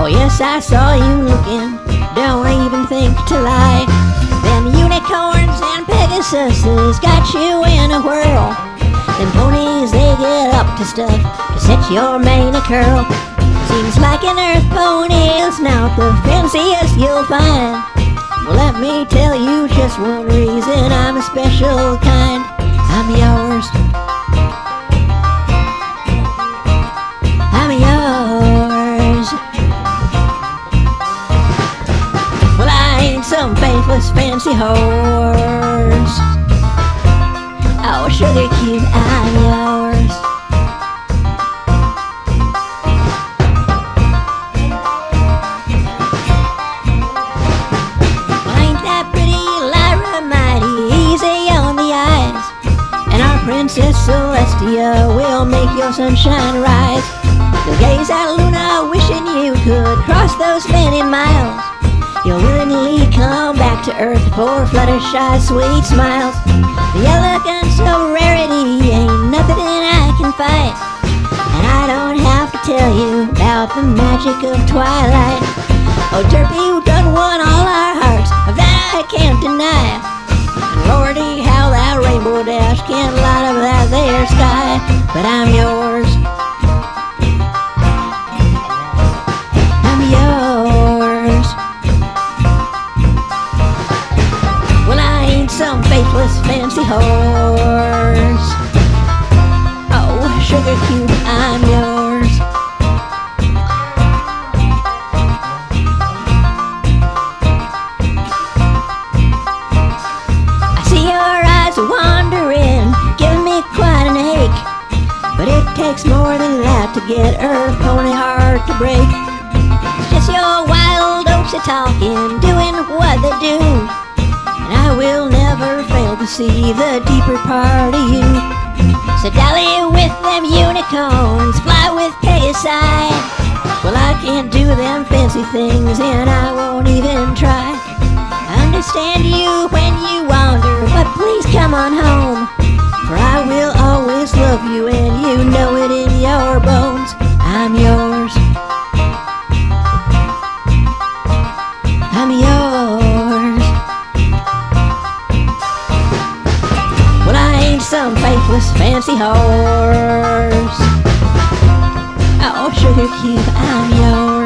Oh yes, I saw you looking. Don't even think to lie. Them unicorns and Pegasuses got you in a whirl. Them ponies, they get up to stuff to set your mane a curl. Seems like an earth pony is not the fanciest you'll find. Well, let me tell you just one reason I'm a special kind. I'm yours. Faithless fancy horse. Oh, sugar cube, I'm yours. Ain't that pretty Lyra mighty easy on the eyes? And our Princess Celestia will make your sunshine rise. You'll gaze at Luna wishing you could cross those many miles. Back to Earth for Fluttershy sweet smiles. The elegance of Rarity ain't nothing I can fight. And I don't have to tell you about the magic of Twilight. Oh, Derpy, done won all our hearts, of that I can't deny. And Lordy, how that Rainbow Dash can light up that there sky. I'm yours. I see your eyes wandering, giving me quite an ache. But it takes more than that to get Earth Pony heart to break. It's just your wild oats are talking, doing what they do. And I will never fail to see the deeper part of you. Pegasi. Well, I can't do them fancy things, and I won't even try. I understand you when you wander, but please come on home. For I will always love you, and you know it in your bones. I'm yours. I'm yours. Well, I ain't some faithless fancy horse. Sugar Cube, I'm yours.